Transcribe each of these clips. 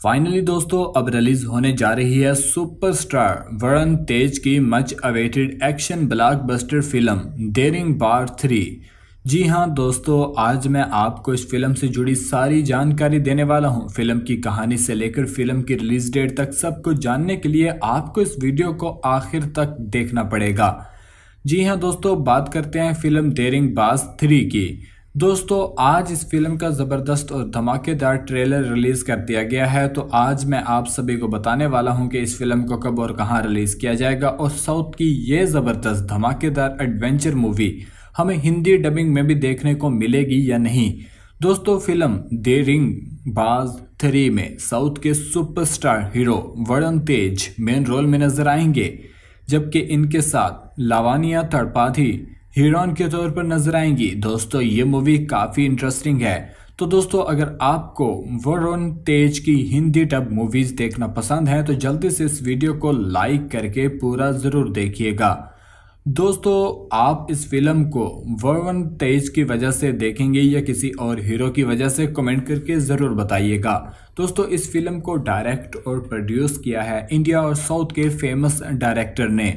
Finally दोस्तों, अब release होने जा रही है सुपरस्टार वरुण तेज की much awaited action blockbuster film daring बार थ्री जी हाँ दोस्तों, आज मैं आपको इस फ़िल्म से जुड़ी सारी जानकारी देने वाला हूँ। फ़िल्म की कहानी से लेकर फ़िल्म की रिलीज़ डेट तक सब कुछ जानने के लिए आपको इस वीडियो को आखिर तक देखना पड़ेगा। जी हाँ दोस्तों, बात करते हैं फ़िल्म डेरिंग बाज थ्री की। दोस्तों, आज इस फ़िल्म का ज़बरदस्त और धमाकेदार ट्रेलर रिलीज़ कर दिया गया है तो आज मैं आप सभी को बताने वाला हूँ कि इस फ़िल्म को कब और कहाँ रिलीज़ किया जाएगा और साउथ की ये ज़बरदस्त धमाकेदार एडवेंचर मूवी हमें हिंदी डबिंग में भी देखने को मिलेगी या नहीं। दोस्तों, फ़िल्म दे रिंग बाज थ्री में साउथ के superstar hero Varun Tej main role में नज़र आएँगे, जबकि इनके साथ लावानिया तड़पाथी हीरोइन के तौर पर नज़र आएँगी। दोस्तों, ये मूवी काफ़ी इंटरेस्टिंग है। तो दोस्तों, अगर आपको वरुण तेज की हिंदी टब मूवीज़ देखना पसंद है तो जल्दी से इस वीडियो को लाइक करके पूरा ज़रूर देखिएगा। दोस्तों, आप इस फ़िल्म को वरुण तेज की वजह से देखेंगे या किसी और हीरो की वजह से कमेंट करके ज़रूर बताइएगा। दोस्तों, इस फ़िल्म को डायरेक्ट और प्रोड्यूस किया है इंडिया और साउथ के फ़ेमस डायरेक्टर ने।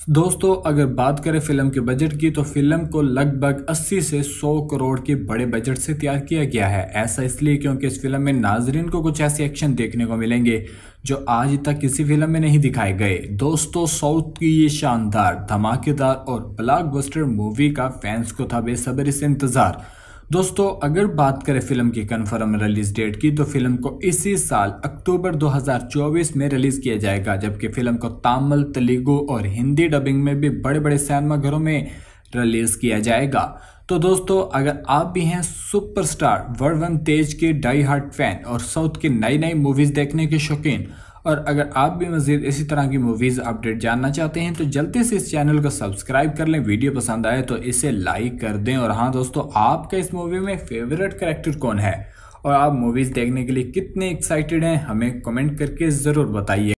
दोस्तों, अगर बात करें फ़िल्म के बजट की तो फ़िल्म को लगभग 80 से 100 करोड़ के बड़े बजट से तैयार किया गया है। ऐसा इसलिए क्योंकि इस फ़िल्म में नाजरीन को कुछ ऐसे एक्शन देखने को मिलेंगे, जो आज तक किसी फ़िल्म में नहीं दिखाए गए। दोस्तों, साउथ की ये शानदार, धमाकेदार और ब्लॉकबस्टर मूवी का फैंस को था बेसब्री से इंतज़ार। दोस्तों, अगर बात करें फ़िल्म की कंफर्म रिलीज़ डेट की तो फ़िल्म को इसी साल अक्टूबर 2024 में रिलीज़ किया जाएगा, जबकि फ़िल्म को तमिल, तेलुगु और हिंदी डबिंग में भी बड़े बड़े सिनेमा घरों में रिलीज़ किया जाएगा। तो दोस्तों, अगर आप भी हैं सुपरस्टार वर्वन तेज के डाई हार्ट फ़ैन और साउथ की नई नई मूवीज़ देखने के शौकीन और अगर आप भी मज़ीद इसी तरह की मूवीज़ अपडेट जानना चाहते हैं तो जल्दी से इस चैनल को सब्सक्राइब कर लें। वीडियो पसंद आए तो इसे लाइक कर दें और हाँ दोस्तों, आपका इस मूवी में फेवरेट करेक्टर कौन है? और आप मूवीज़ देखने के लिए कितने एक्साइटेड हैं, हमें कमेंट करके ज़रूर बताइए।